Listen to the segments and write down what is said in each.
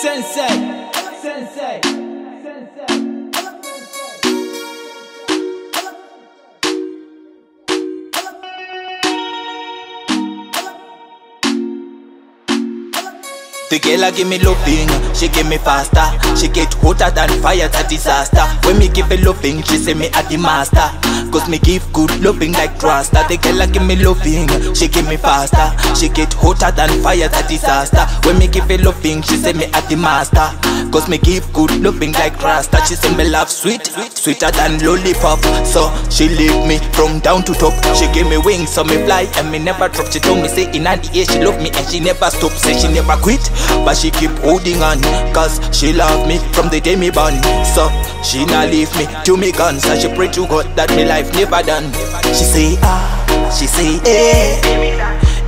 Sensei, sensei, sensei. The girl a give me loving, she give me faster. She get hotter than fire, a disaster. When me give her loving, she say me a the master. Cause me give good loving like Rasta. The girl give me loving, she give me faster. She get hotter than fire, a disaster. When me give her loving, she say me a the master. Cause me give good loving like Rasta. She say me love sweet, sweeter than lollipop. So she lift me from down to top. She give me wings, so me fly and me never drop. She told me say in the air she love me and she never stop. Say she never quit, but she keep holding on. Cause she love me from the day me born. So she not leave me to me guns. And she pray to God that me life never done. She say ah, she say eh,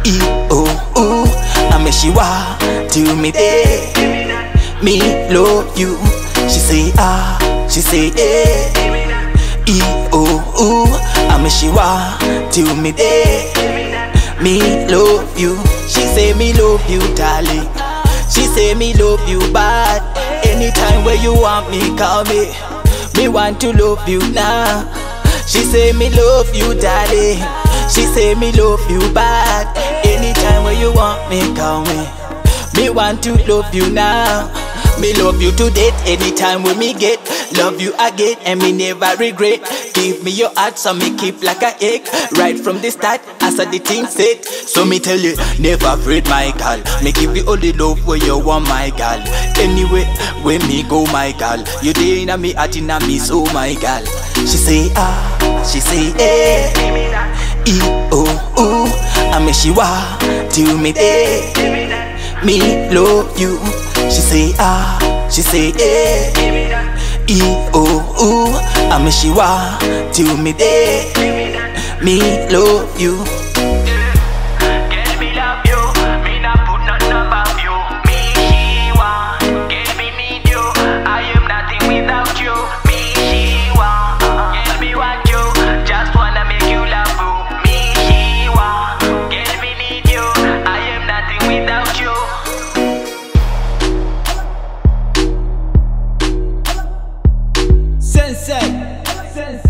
e oh oh. Mean she wa to me eh, me love you. She say ah, she say eh, e oh oh. I mean she wa to me day. me love you. She say me love you, darling. She say me love you bad. Anytime where you want me, call me. Me want to love you now. She say me love you, darling. She say me love you bad. Anytime where you want me, call me. Me want to love you now. Me love you to date anytime when me get. Love you again and me never regret. Give me your heart so me keep like a egg. Right from the start as I the thing said. So me tell you never afraid my girl Me give you all the love where you want my girl Anyway when me go my girl You there in me heart in me soul my girl She say ah, she say eh. E oh oh. I mean she wa till me day. me love you. She say ah, she say eh, e oh oh. I mean till me there. Me love you. Sensei. Sensei.